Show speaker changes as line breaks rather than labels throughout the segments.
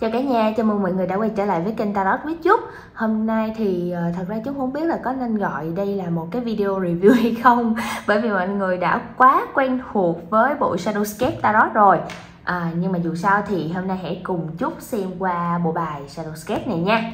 Chào cả nhà, chào mừng mọi người đã quay trở lại với kênh Tarot với Trúc. Hôm nay thì ờ, thật ra Trúc không biết là có nên gọi đây là một cái video review hay không Bởi vì mọi người đã quá quen thuộc với bộ Shadowscape Tarot rồi. À, Nhưng mà dù sao thì hôm nay hãy cùng Trúc xem qua bộ bài Shadowscape này nha.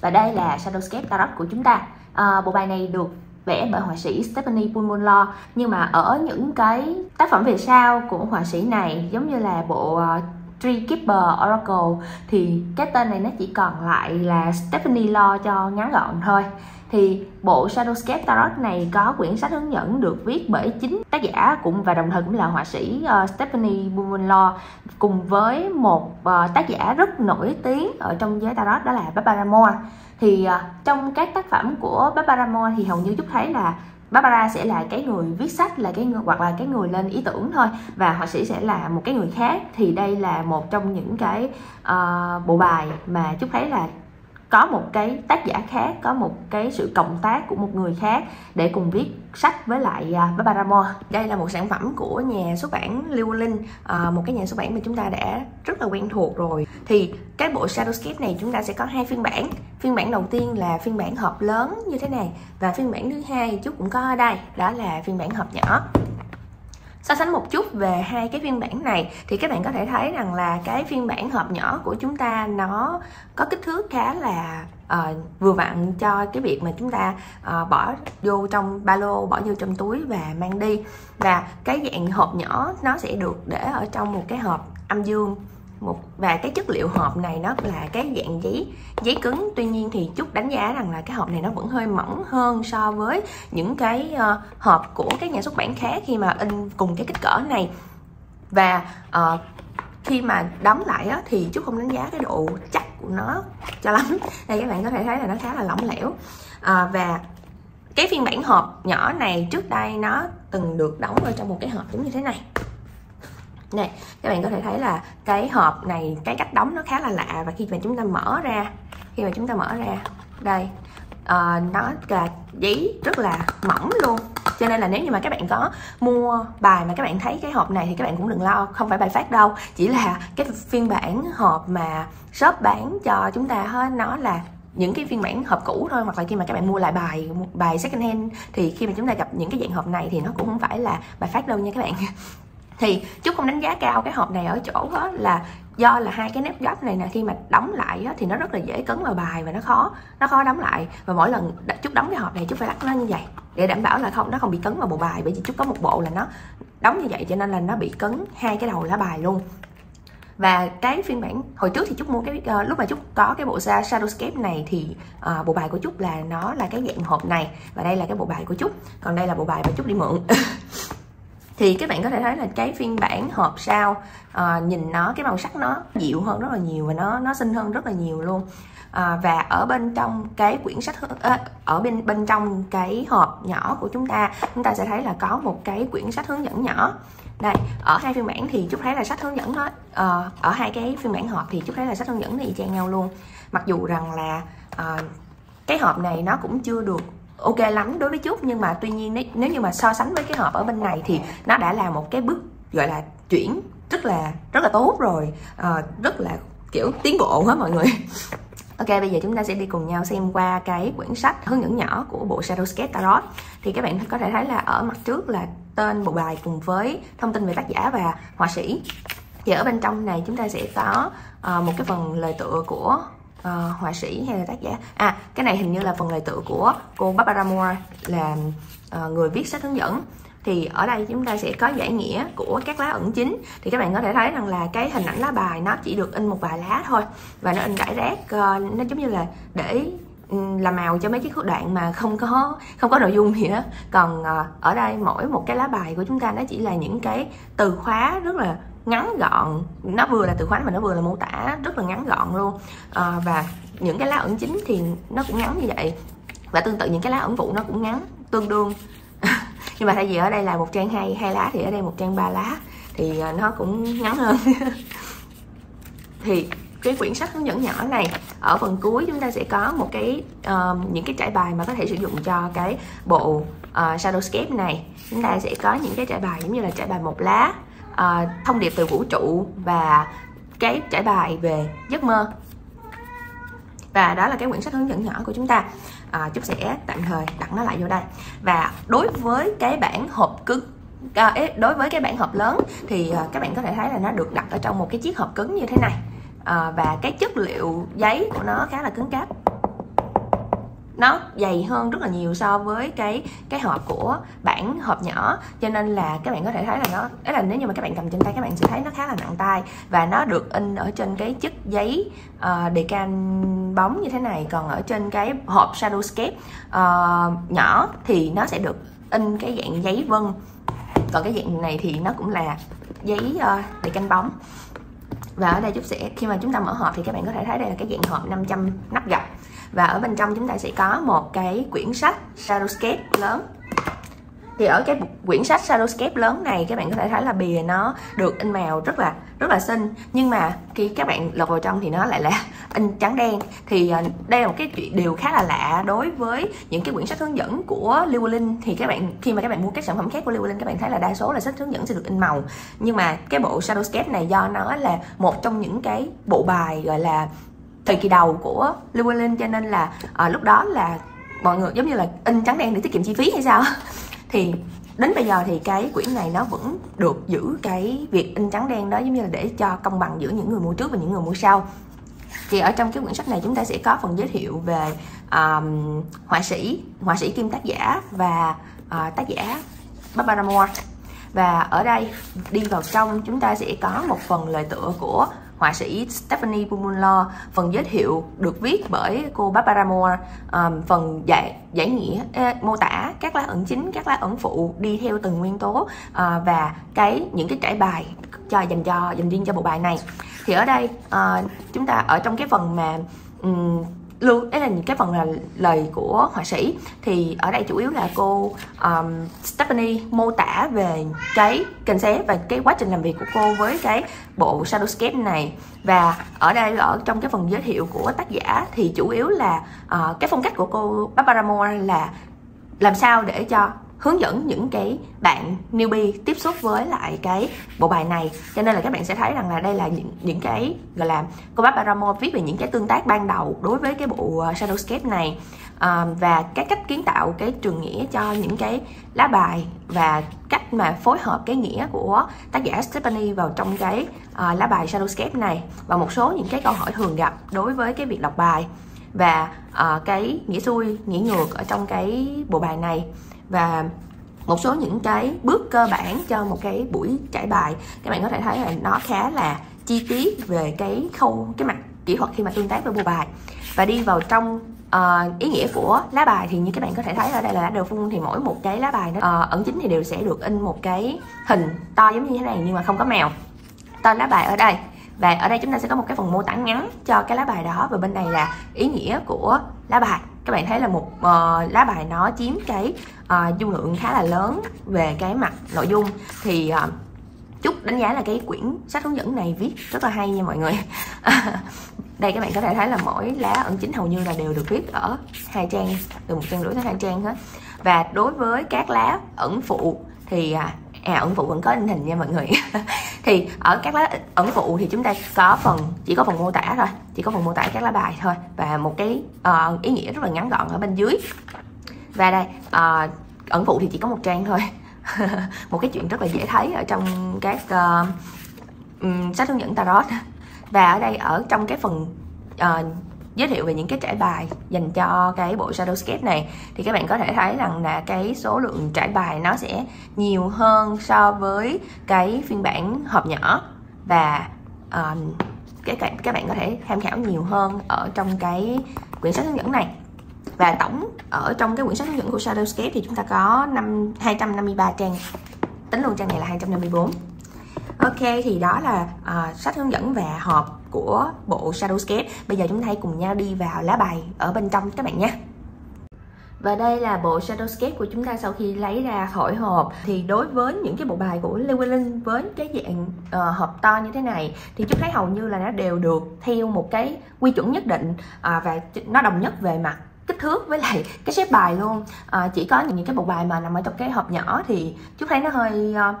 Và đây là Shadowscape Tarot của chúng ta. À, Bộ bài này được vẽ bởi họa sĩ Stephanie Pulmonlo nhưng mà ở những cái tác phẩm về sau của họa sĩ này giống như là bộ ờ, Tree Keeper Oracle thì cái tên này nó chỉ còn lại là Stephanie Lo cho ngắn gọn thôi. Thì bộ Shadowscape Tarot này có quyển sách hướng dẫn được viết bởi chính tác giả cũng và đồng thời cũng là họa sĩ uh, Stephanie Bumonlo cùng với một uh, tác giả rất nổi tiếng ở trong giới Tarot đó là Barbara Moore thì uh, trong các tác phẩm của Barbara Moore thì hầu như chúc thấy là Barbara sẽ là cái người viết sách là cái người hoặc là cái người lên ý tưởng thôi và họa sĩ sẽ là một cái người khác. Thì đây là một trong những cái uh, bộ bài mà chúc thấy là có một cái tác giả khác có một cái sự cộng tác của một người khác để cùng viết sách với lại uh, Barbara Moore. Đây là một sản phẩm của nhà xuất bản Lưu Linh uh, một cái nhà xuất bản mà chúng ta đã rất là quen thuộc rồi. Thì cái bộ Shadowscape này chúng ta sẽ có hai phiên bản. Phiên bản đầu tiên là phiên bản hộp lớn như thế này và phiên bản thứ hai chú cũng có ở đây đó là phiên bản hộp nhỏ so sánh một chút về hai cái phiên bản này thì các bạn có thể thấy rằng là cái phiên bản hộp nhỏ của chúng ta nó có kích thước khá là uh, vừa vặn cho cái việc mà chúng ta uh, bỏ vô trong ba lô bỏ vô trong túi và mang đi. Và cái dạng hộp nhỏ nó sẽ được để ở trong một cái hộp âm dương một và cái chất liệu hộp này nó là cái dạng giấy giấy cứng. Tuy nhiên thì chút đánh giá rằng là cái hộp này nó vẫn hơi mỏng hơn so với những cái uh, hộp của các nhà xuất bản khác khi mà in cùng cái kích cỡ này. Và uh, khi mà đóng lại á, thì chút không đánh giá cái độ chắc của nó cho lắm. Đây các bạn có thể thấy là nó khá là lỏng lẻo. Uh, và cái phiên bản hộp nhỏ này trước đây nó từng được đóng ở trong một cái hộp giống như thế này này các bạn có thể thấy là cái hộp này cái cách đóng nó khá là lạ và khi mà chúng ta mở ra khi mà chúng ta mở ra đây uh, nó là giấy rất là mỏng luôn. Cho nên là nếu như mà các bạn có mua bài mà các bạn thấy cái hộp này thì các bạn cũng đừng lo không phải bài phát đâu. Chỉ là cái phiên bản hộp mà shop bán cho chúng ta hết nó là những cái phiên bản hộp cũ thôi. Hoặc là khi mà các bạn mua lại bài bài second hand thì khi mà chúng ta gặp những cái dạng hộp này thì nó cũng không phải là bài phát đâu nha các bạn thì chúc không đánh giá cao cái hộp này ở chỗ đó là do là hai cái nếp gấp này nè khi mà đóng lại á, thì nó rất là dễ cấn vào bài và nó khó nó khó đóng lại. Và mỗi lần chút đóng cái hộp này chúc phải lắc nó như vậy để đảm bảo là không nó không bị cấn vào bộ bài. Bởi vì chúc có một bộ là nó đóng như vậy cho nên là nó bị cấn hai cái đầu lá bài luôn. Và cái phiên bản hồi trước thì chúc mua cái uh, lúc mà chúc có cái bộ shadowscape này thì uh, bộ bài của chúc là nó là cái dạng hộp này. Và đây là cái bộ bài của chúc còn đây là bộ bài mà chúc đi mượn. thì các bạn có thể thấy là cái phiên bản hộp sao à, ờ, nhìn nó cái màu sắc nó dịu hơn rất là nhiều và nó nó xinh hơn rất là nhiều luôn. À, và ở bên trong cái quyển sách à, ở bên bên trong cái hộp nhỏ của chúng ta chúng ta sẽ thấy là có một cái quyển sách hướng dẫn nhỏ. Đây ở hai phiên bản thì chút thấy là sách hướng dẫn đó à, ở hai cái phiên bản hộp thì chút thấy là sách hướng dẫn thì y chang nhau luôn. Mặc dù rằng là à, cái hộp này nó cũng chưa được ok lắm đối với chút nhưng mà tuy nhiên nếu như mà so sánh với cái hộp ở bên này thì nó đã là một cái bước gọi là chuyển rất là rất là tốt rồi. À, rất là kiểu tiến bộ hết mọi người. Ok, bây giờ chúng ta sẽ đi cùng nhau xem qua cái quyển sách hướng dẫn nhỏ của bộ Shadowscape Tarot. Thì các bạn có thể thấy là ở mặt trước là tên bộ bài cùng với thông tin về tác giả và họa sĩ. Thì ở bên trong này chúng ta sẽ có uh, một cái phần lời tựa của uh, họa sĩ hay là tác giả? À cái này hình như là phần lời tự của cô Barbara Moore là uh, người viết sách hướng dẫn. Thì ở đây chúng ta sẽ có giải nghĩa của các lá ẩn chính. Thì các bạn có thể thấy rằng là cái hình ảnh lá bài nó chỉ được in một vài lá thôi. Và nó in rải rác uh, nó giống như là để ừ, làm màu cho mấy cái đoạn mà không có không có nội dung gì đó còn uh, ở đây mỗi một cái lá bài của chúng ta nó chỉ là những cái từ khóa rất là ngắn gọn. Nó vừa là từ khóa mà nó vừa là mô tả rất là ngắn gọn luôn. À, và những cái lá ẩn chính thì nó cũng ngắn như vậy. Và tương tự những cái lá ẩn phụ nó cũng ngắn tương đương. Nhưng mà thay vì ở đây là một trang hai hai lá thì ở đây một trang ba lá thì ờ, nó cũng ngắn hơn. Thì cái quyển sách hướng dẫn nhỏ này ở phần cuối chúng ta sẽ có một cái uh, những cái trải bài mà có thể sử dụng cho cái bộ uh, Shadowscape này. Chúng ta sẽ có những cái trải bài giống như là trải bài một lá uh, thông điệp từ vũ trụ và cái trải bài về giấc mơ. Và đó là cái quyển sách hướng dẫn nhỏ của chúng ta. Ờ, à, chúc sẽ tạm thời đặt nó lại vô đây. Và đối với cái bản hộp cứng à, đối với cái bản hộp lớn thì à, các bạn có thể thấy là nó được đặt ở trong một cái chiếc hộp cứng như thế này. À, và cái chất liệu giấy của nó khá là cứng cáp nó dày hơn rất là nhiều so với cái cái hộp của bản hộp nhỏ. Cho nên là các bạn có thể thấy là nó đấy là nếu như mà các bạn cầm trên tay các bạn sẽ thấy nó khá là nặng tay và nó được in ở trên cái chất giấy ờ, uh, decan bóng như thế này. Còn ở trên cái hộp shadowscape uh, ờ, nhỏ thì nó sẽ được in cái dạng giấy vân. Còn cái dạng này thì nó cũng là giấy uh, để canh bóng. Và ở đây chút sẽ khi mà chúng ta mở hộp thì các bạn có thể thấy đây là cái dạng hộp 500 nắp gập và ở bên trong chúng ta sẽ có một cái quyển sách Shadowscape lớn. Thì ở cái quyển sách Shadowscape lớn này, các bạn có thể thấy là bìa nó được in màu rất là rất là xinh. Nhưng mà khi các bạn lật vào trong thì nó lại là in trắng đen. Thì à, đây là một cái chuyện, điều khá là lạ đối với những cái quyển sách hướng dẫn của Lưu Linh. Thì các bạn, khi mà các bạn mua các sản phẩm khác của Lưu Linh, các bạn thấy là đa số là sách hướng dẫn sẽ được in màu. Nhưng mà cái bộ Shadowscape này do nó là một trong những cái bộ bài, gọi là thời kỳ đầu của Lưu cho nên là à, lúc đó là mọi người giống như là in trắng đen để tiết kiệm chi phí hay sao thì đến bây giờ thì cái quyển này nó vẫn được giữ cái việc in trắng đen đó giống như là để cho công bằng giữa những người mua trước và những người mua sau. Thì ở trong cái quyển sách này chúng ta sẽ có phần giới thiệu về um, họa sĩ họa sĩ kim tác giả và uh, tác giả Barbara Moore. Và ở đây đi vào trong chúng ta sẽ có một phần lời tựa của họa sĩ Stephanie Pumullo phần giới thiệu được viết bởi cô Barbara Moore um, phần giải giải nghĩa ê, mô tả các lá ẩn chính các lá ẩn phụ đi theo từng nguyên tố uh, và cái những cái trải bài cho dành cho dành riêng cho bộ bài này. Thì ở đây uh, chúng ta ở trong cái phần mà um, luôn đấy là những cái phần là lời của họa sĩ. Thì ở đây chủ yếu là cô um, Stephanie mô tả về cái kênh xé và cái quá trình làm việc của cô với cái bộ Shadowscape này. Và ở đây ở trong cái phần giới thiệu của tác giả thì chủ yếu là uh, cái phong cách của cô Barbara Moore là làm sao để cho hướng dẫn những cái bạn newbie tiếp xúc với lại cái bộ bài này. Cho nên là các bạn sẽ thấy rằng là đây là những, những cái gọi là cô bác Paramo viết về những cái tương tác ban đầu đối với cái bộ ờ, Shadowscape này. À, và cái cách kiến tạo cái trường nghĩa cho những cái lá bài và cách mà phối hợp cái nghĩa của tác giả Stephanie vào trong cái uh, lá bài Shadowscape này và một số những cái câu hỏi thường gặp đối với cái việc đọc bài và uh, cái nghĩa xuôi nghĩa ngược ở trong cái bộ bài này và một số những cái bước cơ bản cho một cái buổi trải bài các bạn có thể thấy là nó khá là chi tiết về cái khâu cái mặt kỹ thuật khi mà tương tác với bộ bài. Và đi vào trong uh, ý nghĩa của lá bài thì như các bạn có thể thấy ở đây là lá đều phun thì mỗi một cái lá bài nó uh, ẩn chính thì đều sẽ được in một cái hình to giống như thế này nhưng mà không có mèo tên lá bài ở đây. Và ở đây chúng ta sẽ có một cái phần mô tả ngắn cho cái lá bài đó và bên này là ý nghĩa của lá bài các bạn thấy là một uh, lá bài nó chiếm cái uh, dung lượng khá là lớn về cái mặt nội dung. Thì ờ, uh, chúc đánh giá là cái quyển sách hướng dẫn này viết rất là hay nha mọi người. Đây các bạn có thể thấy là mỗi lá ẩn chính hầu như là đều được viết ở hai trang từ một trang rưỡi tới hai trang hết. Và đối với các lá ẩn phụ thì à, à, ẩn phụ vẫn có hình hình nha mọi người. Thì ở các lá ẩn phụ thì chúng ta có phần chỉ có phần mô tả thôi. Chỉ có phần mô tả các lá bài thôi. Và một cái uh, ý nghĩa rất là ngắn gọn ở bên dưới. Và đây uh, ẩn phụ thì chỉ có một trang thôi. Một cái chuyện rất là dễ thấy ở trong các uh, um, sách hướng dẫn tarot. Và ở đây ở trong cái phần uh, giới thiệu về những cái trải bài dành cho cái bộ Shadowscape này. Thì các bạn có thể thấy rằng là cái số lượng trải bài nó sẽ nhiều hơn so với cái phiên bản hộp nhỏ. Và um, cái các bạn có thể tham khảo nhiều hơn ở trong cái quyển sách hướng dẫn này. Và tổng ở trong cái quyển sách hướng dẫn của Shadowscape thì chúng ta có 5, 253 trang. Tính luôn trang này là 254 Ok thì đó là uh, sách hướng dẫn và hộp của bộ Shadowscape Bây giờ chúng ta hãy cùng nhau đi vào lá bài ở bên trong các bạn nhé. Và đây là bộ Shadowscape của chúng ta sau khi lấy ra khỏi hộp. Thì đối với những cái bộ bài của Llewellyn với cái dạng uh, hộp to như thế này Thì chúng thấy hầu như là nó đều được theo một cái quy chuẩn nhất định uh, Và nó đồng nhất về mặt kích thước với lại cái xếp bài luôn. À, chỉ có những cái bộ bài mà nằm ở trong cái hộp nhỏ thì chút thấy nó hơi uh,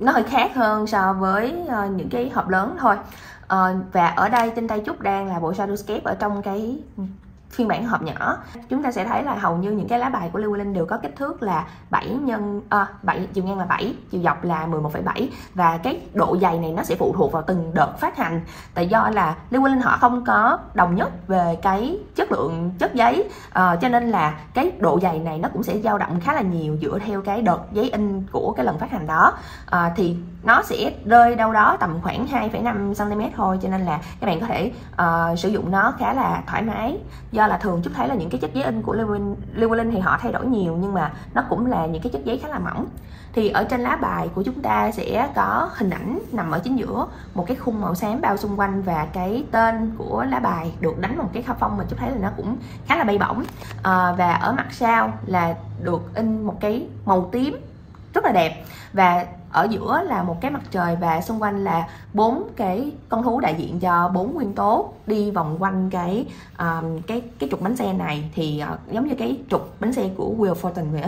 nó hơi khác hơn so với uh, những cái hộp lớn thôi. Uh, và ở đây trên tay trúc đang là bộ shadowscape ở trong cái phiên bản hộp nhỏ chúng ta sẽ thấy là hầu như những cái lá bài của Lưu Linh đều có kích thước là 7 nhân ờ, à, 7 chiều ngang là 7 chiều dọc là 11,7 và cái độ dày này nó sẽ phụ thuộc vào từng đợt phát hành. Tại do là Lưu Linh họ không có đồng nhất về cái chất lượng chất giấy à, cho nên là cái độ dày này nó cũng sẽ dao động khá là nhiều dựa theo cái đợt giấy in của cái lần phát hành đó. À, thì nó sẽ rơi đâu đó tầm khoảng 2,5 cm thôi cho nên là các bạn có thể uh, sử dụng nó khá là thoải mái. Do do là thường chút thấy là những cái chất giấy in của Llewellyn, Linh thì họ thay đổi nhiều nhưng mà nó cũng là những cái chất giấy khá là mỏng. Thì ở trên lá bài của chúng ta sẽ có hình ảnh nằm ở chính giữa một cái khung màu xám bao xung quanh và cái tên của lá bài được đánh một cái khắp phong mà chúng thấy là nó cũng khá là bay bổng. À, và ở mặt sau là được in một cái màu tím rất là đẹp. Và ở giữa là một cái mặt trời và xung quanh là bốn cái con thú đại diện cho bốn nguyên tố đi vòng quanh cái um, cái cái trục bánh xe này. Thì uh, giống như cái trục bánh xe của Wheel Fortune vậy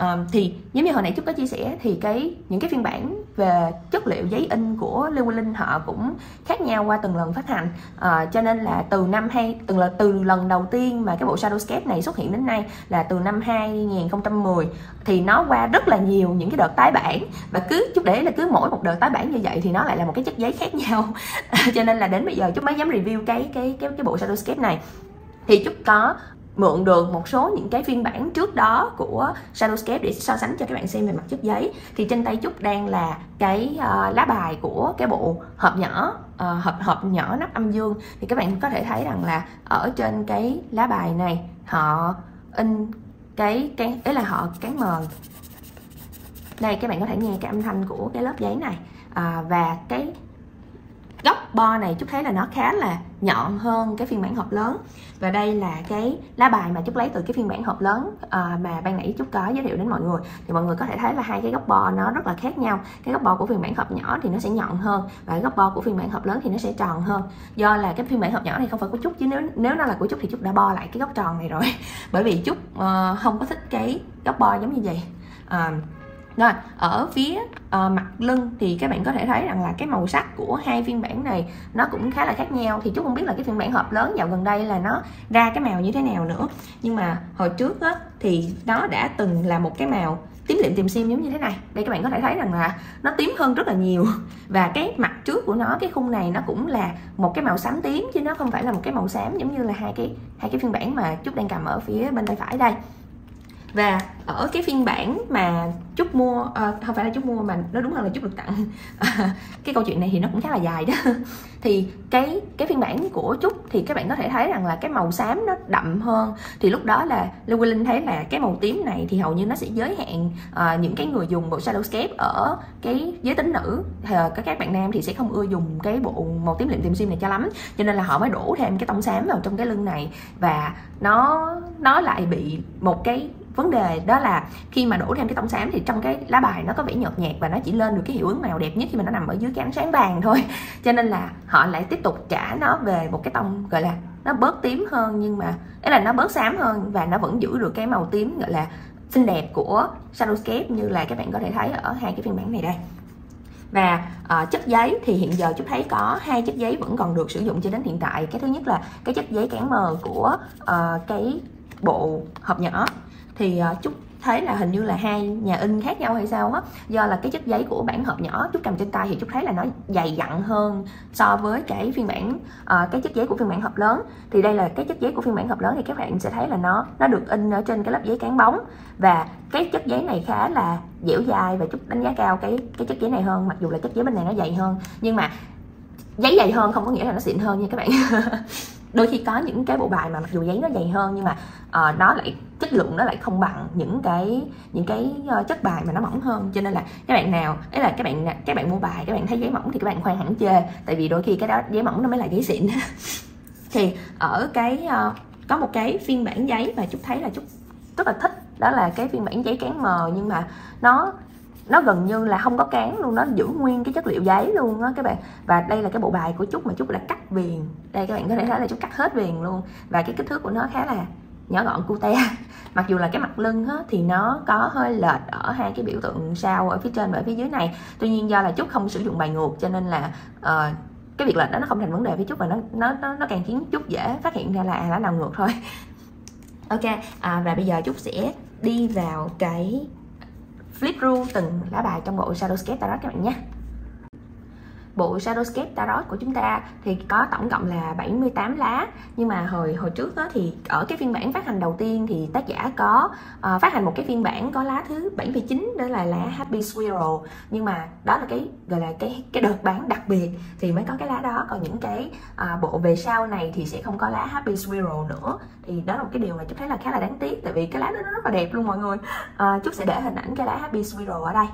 um, thì giống như hồi nãy chút có chia sẻ thì cái những cái phiên bản về chất liệu giấy in của Lưu Linh họ cũng khác nhau qua từng lần phát hành. Uh, cho nên là từ năm hay từng là từ lần đầu tiên mà cái bộ Shadowscape này xuất hiện đến nay là từ năm 2010 thì nó qua rất là nhiều những cái đợt tái bản và cứ chút để là cứ mỗi một đợt tái bản như vậy thì nó lại là một cái chất giấy khác nhau. Cho nên là đến bây giờ chút mới dám review cái cái cái cái bộ Shadowscape này. Thì chút có mượn được một số những cái phiên bản trước đó của Shadowscape để so sánh cho các bạn xem về mặt chất giấy. Thì trên tay Trúc đang là cái uh, lá bài của cái bộ hộp nhỏ uh, hộp hộp nhỏ nắp âm dương. Thì các bạn có thể thấy rằng là ở trên cái lá bài này họ in cái cái ấy là họ cán mờ. Đây các bạn có thể nghe cái âm thanh của cái lớp giấy này. À, và cái góc bo này chút thấy là nó khá là nhọn hơn cái phiên bản hộp lớn. Và đây là cái lá bài mà chút lấy từ cái phiên bản hộp lớn à, mà ban nãy chút có giới thiệu đến mọi người. Thì mọi người có thể thấy là hai cái góc bo nó rất là khác nhau. Cái góc bo của phiên bản hộp nhỏ thì nó sẽ nhọn hơn và cái góc bo của phiên bản hộp lớn thì nó sẽ tròn hơn. Do là cái phiên bản hộp nhỏ này không phải của chút chứ nếu nếu nó là của chút thì chút đã bo lại cái góc tròn này rồi. Bởi vì chút uh, không có thích cái góc bo giống như vậy. Uh, rồi ở phía uh, mặt lưng thì các bạn có thể thấy rằng là cái màu sắc của hai phiên bản này nó cũng khá là khác nhau. Thì chú không biết là cái phiên bản hộp lớn dạo gần đây là nó ra cái màu như thế nào nữa. Nhưng mà hồi trước á, thì nó đã từng là một cái màu tím liệm tìm sim giống như thế này. Đây các bạn có thể thấy rằng là nó tím hơn rất là nhiều. Và cái mặt trước của nó cái khung này nó cũng là một cái màu xám tím chứ nó không phải là một cái màu xám giống như là hai cái hai cái phiên bản mà chúc đang cầm ở phía bên tay phải đây và ở cái phiên bản mà chúc mua à, không phải là chúc mua mà nó đúng hơn là chúc được tặng. À, cái câu chuyện này thì nó cũng khá là dài đó. Thì cái cái phiên bản của chúc thì các bạn có thể thấy rằng là cái màu xám nó đậm hơn. Thì lúc đó là Lưu Linh thấy là cái màu tím này thì hầu như nó sẽ giới hạn à, những cái người dùng bộ Shadowscape ở cái giới tính nữ. À, các các bạn nam thì sẽ không ưa dùng cái bộ màu tím liệm tìm sim này cho lắm. Cho nên là họ mới đổ thêm cái tông xám vào trong cái lưng này. Và nó nó lại bị một cái vấn đề đó là khi mà đổ thêm cái tổng xám thì trong cái lá bài nó có vẻ nhợt nhạt và nó chỉ lên được cái hiệu ứng màu đẹp nhất khi mà nó nằm ở dưới cái ánh sáng vàng thôi. Cho nên là họ lại tiếp tục trả nó về một cái tông gọi là nó bớt tím hơn nhưng mà ấy là nó bớt xám hơn và nó vẫn giữ được cái màu tím gọi là xinh đẹp của Shadowscape như là các bạn có thể thấy ở hai cái phiên bản này đây. Và uh, chất giấy thì hiện giờ chúng thấy có hai chất giấy vẫn còn được sử dụng cho đến hiện tại. Cái thứ nhất là cái chất giấy cán mờ của uh, cái bộ hộp nhỏ thì ờ, chúc thấy là hình như là hai nhà in khác nhau hay sao á do là cái chất giấy của bản hộp nhỏ chút cầm trên tay thì chút thấy là nó dày dặn hơn so với cái phiên bản uh, cái chất giấy của phiên bản hộp lớn. Thì đây là cái chất giấy của phiên bản hộp lớn thì các bạn sẽ thấy là nó nó được in ở trên cái lớp giấy cán bóng. Và cái chất giấy này khá là dẻo dai và chút đánh giá cao cái cái chất giấy này hơn mặc dù là chất giấy bên này nó dày hơn. Nhưng mà giấy dày hơn không có nghĩa là nó xịn hơn nha các bạn. đôi khi có những cái bộ bài mà mặc dù giấy nó dày hơn nhưng mà uh, nó lại chất lượng nó lại không bằng những cái những cái uh, chất bài mà nó mỏng hơn. Cho nên là các bạn nào ấy là các bạn các bạn mua bài các bạn thấy giấy mỏng thì các bạn khoan hẳn chê tại vì đôi khi cái đó giấy mỏng nó mới là giấy xịn. Thì ở cái uh, có một cái phiên bản giấy mà chúc thấy là chúc rất là thích đó là cái phiên bản giấy cán mờ nhưng mà nó nó gần như là không có cán luôn nó giữ nguyên cái chất liệu giấy luôn á các bạn. Và đây là cái bộ bài của trúc mà trúc đã cắt viền. Đây các bạn có thể thấy là trúc cắt hết viền luôn. Và cái kích thước của nó khá là nhỏ gọn cute. Mặc dù là cái mặt lưng á, thì nó có hơi lệch ở hai cái biểu tượng sao ở phía trên và ở phía dưới này. Tuy nhiên do là chút không sử dụng bài ngược cho nên là uh, cái việc lệch đó nó không thành vấn đề với chút và nó nó nó, nó càng khiến chút dễ phát hiện ra là à, nó nằm ngược thôi. Ok à, và bây giờ chút sẽ đi vào cái flip rule từng lá bài trong bộ Shadowscape Tarot các bạn nhé bộ Shadowscape Tarot của chúng ta thì có tổng cộng là 78 lá. Nhưng mà hồi hồi trước đó thì ở cái phiên bản phát hành đầu tiên thì tác giả có uh, phát hành một cái phiên bản có lá thứ 79 đó là lá Happy Squirrel. Nhưng mà đó là cái gọi là cái cái đợt bán đặc biệt thì mới có cái lá đó. Còn những cái uh, bộ về sau này thì sẽ không có lá Happy Squirrel nữa. Thì đó là một cái điều mà chúc thấy là khá là đáng tiếc tại vì cái lá đó nó rất là đẹp luôn mọi người. Uh, chúc sẽ để hình ảnh cái lá Happy Squirrel ở đây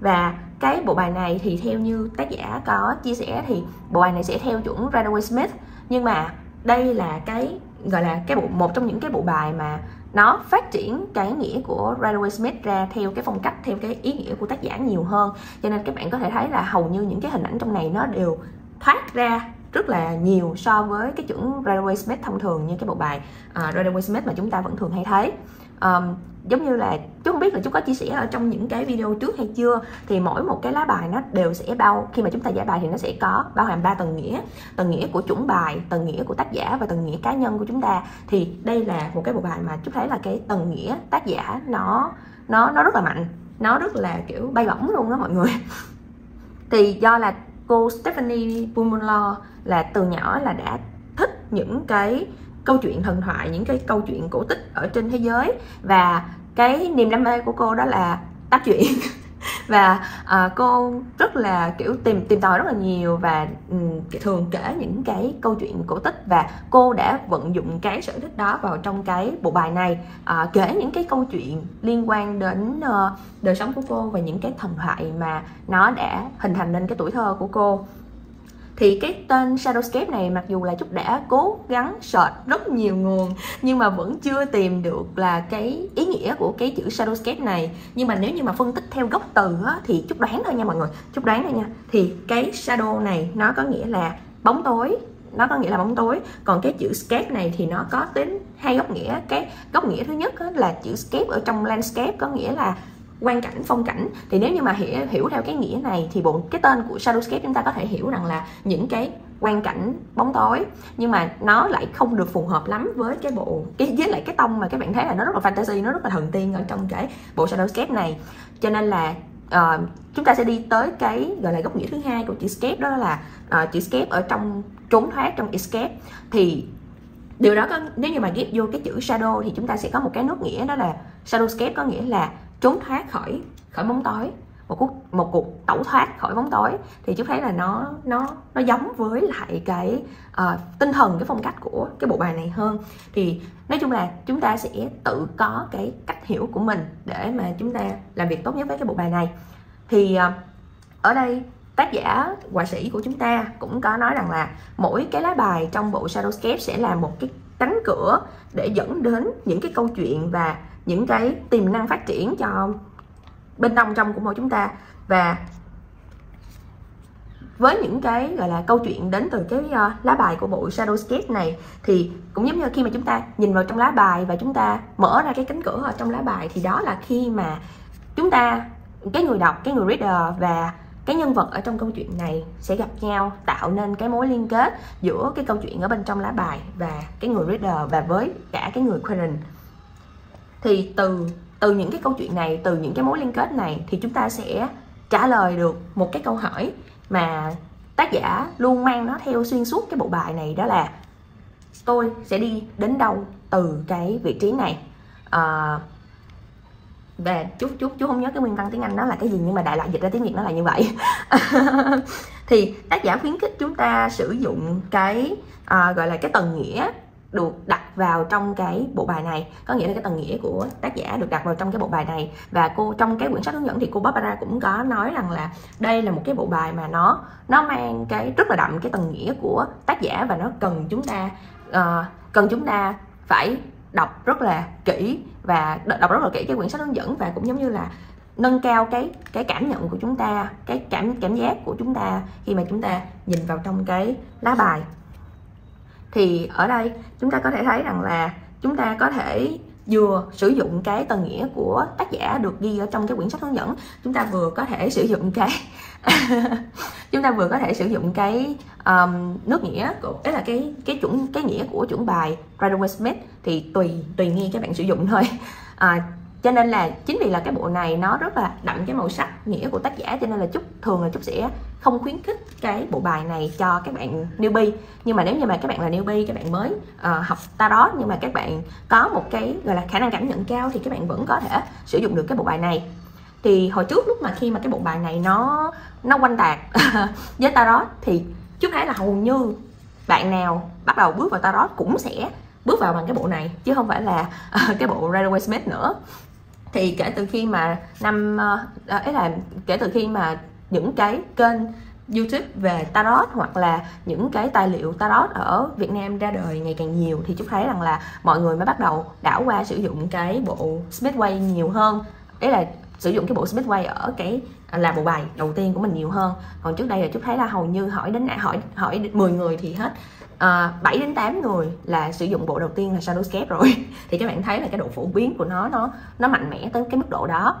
và cái bộ bài này thì theo như tác giả có chia sẻ thì bộ bài này sẽ theo chuẩn Rider Smith. Nhưng mà đây là cái gọi là cái bộ một trong những cái bộ bài mà nó phát triển cái nghĩa của Rider Smith ra theo cái phong cách theo cái ý nghĩa của tác giả nhiều hơn. Cho nên các bạn có thể thấy là hầu như những cái hình ảnh trong này nó đều thoát ra rất là nhiều so với cái chuẩn Rider Smith thông thường như cái bộ bài à, uh, Rider Smith mà chúng ta vẫn thường hay thấy um, giống như là chú không biết là chú có chia sẻ ở trong những cái video trước hay chưa thì mỗi một cái lá bài nó đều sẽ bao khi mà chúng ta giải bài thì nó sẽ có bao hàm ba tầng nghĩa. Tầng nghĩa của chủng bài tầng nghĩa của tác giả và tầng nghĩa cá nhân của chúng ta. Thì đây là một cái bộ bài mà chú thấy là cái tầng nghĩa tác giả nó nó nó rất là mạnh. Nó rất là kiểu bay bổng luôn đó mọi người. Thì do là cô Stephanie Pumolo là từ nhỏ là đã thích những cái câu chuyện thần thoại những cái câu chuyện cổ tích ở trên thế giới. Và cái niềm đam mê của cô đó là tác chuyện. Và à, cô rất là kiểu tìm tìm tòi rất là nhiều và um, thường kể những cái câu chuyện cổ tích. Và cô đã vận dụng cái sở thích đó vào trong cái bộ bài này à, kể những cái câu chuyện liên quan đến uh, đời sống của cô và những cái thần thoại mà nó đã hình thành nên cái tuổi thơ của cô thì cái tên Shadowscape này mặc dù là chút đã cố gắng search rất nhiều nguồn nhưng mà vẫn chưa tìm được là cái ý nghĩa của cái chữ Shadowscape này. Nhưng mà nếu như mà phân tích theo gốc từ á, thì chút đoán thôi nha mọi người chút đoán thôi nha. Thì cái shadow này nó có nghĩa là bóng tối nó có nghĩa là bóng tối. Còn cái chữ scape này thì nó có tính hai góc nghĩa. Cái góc nghĩa thứ nhất là chữ scape ở trong landscape có nghĩa là quan cảnh phong cảnh. Thì nếu như mà hiểu, hiểu theo cái nghĩa này thì bộ cái tên của Shadowscape chúng ta có thể hiểu rằng là những cái quan cảnh bóng tối. Nhưng mà nó lại không được phù hợp lắm với cái bộ cái với lại cái tông mà các bạn thấy là nó rất là fantasy nó rất là thần tiên ở trong cái bộ Shadowscape này. Cho nên là uh, chúng ta sẽ đi tới cái gọi là góc nghĩa thứ hai của chữ scape đó là uh, chữ scape ở trong trốn thoát trong escape. Thì điều đó có nếu như mà ghép vô cái chữ shadow thì chúng ta sẽ có một cái nốt nghĩa đó là shadowscape có nghĩa là trốn thoát khỏi khỏi bóng tối. Một cuộc một cuộc tẩu thoát khỏi bóng tối. Thì chú thấy là nó nó nó giống với lại cái uh, tinh thần cái phong cách của cái bộ bài này hơn. Thì nói chung là chúng ta sẽ tự có cái cách hiểu của mình để mà chúng ta làm việc tốt nhất với cái bộ bài này. Thì uh, ở đây tác giả họa sĩ của chúng ta cũng có nói rằng là mỗi cái lá bài trong bộ Shadowscape sẽ là một cái cánh cửa để dẫn đến những cái câu chuyện và những cái tiềm năng phát triển cho bên trong trong của mỗi chúng ta. Và với những cái gọi là câu chuyện đến từ cái uh, lá bài của bộ shadow sketch này thì cũng giống như khi mà chúng ta nhìn vào trong lá bài và chúng ta mở ra cái cánh cửa ở trong lá bài thì đó là khi mà chúng ta cái người đọc cái người reader và cái nhân vật ở trong câu chuyện này sẽ gặp nhau tạo nên cái mối liên kết giữa cái câu chuyện ở bên trong lá bài và cái người reader và với cả cái người querent thì từ từ những cái câu chuyện này từ những cái mối liên kết này thì chúng ta sẽ trả lời được một cái câu hỏi mà tác giả luôn mang nó theo xuyên suốt cái bộ bài này đó là tôi sẽ đi đến đâu từ cái vị trí này? À, và chút chút chú không nhớ cái nguyên văn tiếng anh nó là cái gì nhưng mà đại loại dịch ra tiếng việt nó là như vậy. Thì tác giả khuyến khích chúng ta sử dụng cái à, gọi là cái tầng nghĩa được đặt vào trong cái bộ bài này. Có nghĩa là cái tầng nghĩa của tác giả được đặt vào trong cái bộ bài này. Và cô trong cái quyển sách hướng dẫn thì cô Barbara cũng có nói rằng là đây là một cái bộ bài mà nó nó mang cái rất là đậm cái tầng nghĩa của tác giả và nó cần chúng ta uh, cần chúng ta phải đọc rất là kỹ và đọc rất là kỹ cái quyển sách hướng dẫn và cũng giống như là nâng cao cái cái cảm nhận của chúng ta cái cảm cảm giác của chúng ta khi mà chúng ta nhìn vào trong cái lá bài thì ở đây chúng ta có thể thấy rằng là chúng ta có thể vừa sử dụng cái tầng nghĩa của tác giả được ghi ở trong cái quyển sách hướng dẫn chúng ta vừa có thể sử dụng cái chúng ta vừa có thể sử dụng cái um, nước nghĩa của đấy là cái cái chuẩn cái nghĩa của chuẩn bài Rider Smith thì tùy tùy nghi các bạn sử dụng thôi. À, cho nên là chính vì là cái bộ này nó rất là đậm cái màu sắc nghĩa của tác giả cho nên là chúc thường là chúc sẽ không khuyến khích cái bộ bài này cho các bạn newbie. Nhưng mà nếu như mà các bạn là newbie các bạn mới uh, học đó nhưng mà các bạn có một cái gọi là khả năng cảm nhận cao thì các bạn vẫn có thể sử dụng được cái bộ bài này. Thì hồi trước lúc mà khi mà cái bộ bài này nó nó quanh tạc với ta đó thì chút thấy là hầu như bạn nào bắt đầu bước vào tarot cũng sẽ bước vào bằng cái bộ này chứ không phải là uh, cái bộ Rider Waite Smith nữa thì kể từ khi mà năm ờ, ờ, ấy là kể từ khi mà những cái kênh YouTube về tarot hoặc là những cái tài liệu tarot ở Việt Nam ra đời ngày càng nhiều thì chúng thấy rằng là mọi người mới bắt đầu đảo qua sử dụng cái bộ Smithway nhiều hơn. Đấy là sử dụng cái bộ Smithway ở cái à, là bộ bài đầu tiên của mình nhiều hơn. Còn trước đây là chúc thấy là hầu như hỏi đến hỏi hỏi 10 người thì hết. À, uh, 7 đến 8 người là sử dụng bộ đầu tiên là Shadowscape rồi. Thì các bạn thấy là cái độ phổ biến của nó nó nó mạnh mẽ tới cái mức độ đó.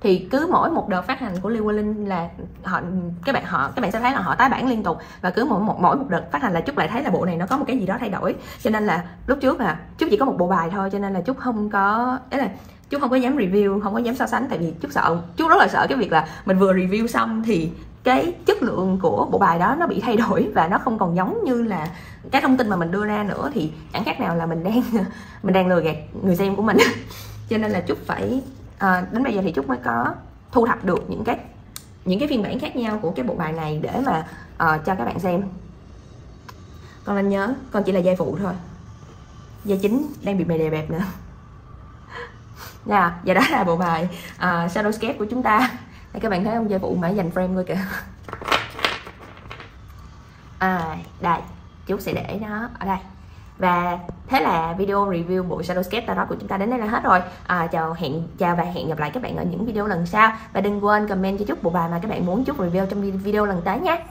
Thì cứ mỗi một đợt phát hành của Lưu Linh là họ các bạn họ các bạn sẽ thấy là họ tái bản liên tục. Và cứ mỗi một mỗi một đợt phát hành là chút lại thấy là bộ này nó có một cái gì đó thay đổi. Cho nên là lúc trước là chút chỉ có một bộ bài thôi cho nên là chút không có ấy là chú không có dám review không có dám so sánh tại vì chút sợ chú rất là sợ cái việc là mình vừa review xong thì cái chất lượng của bộ bài đó nó bị thay đổi và nó không còn giống như là cái thông tin mà mình đưa ra nữa thì chẳng khác nào là mình đang mình đang lừa gạt người xem của mình. Cho nên là chúc phải à, đến bây giờ thì chúc mới có thu thập được những cái những cái phiên bản khác nhau của cái bộ bài này để mà uh, cho các bạn xem. Con nên nhớ con chỉ là giai phụ thôi. Giai chính đang bị mày đè bẹp nữa nha yeah, và đó là bộ bài à, uh, Shadowscape của chúng ta. Đây các bạn thấy không? Dây phụ mãi dành frame thôi kìa. À đây chú sẽ để nó ở đây. Và thế là video review bộ Shadowscape Tarot của chúng ta đến đây là hết rồi. À, chào hẹn chào và hẹn gặp lại các bạn ở những video lần sau. Và đừng quên comment cho chút bộ bài mà các bạn muốn chút review trong video lần tới nhé.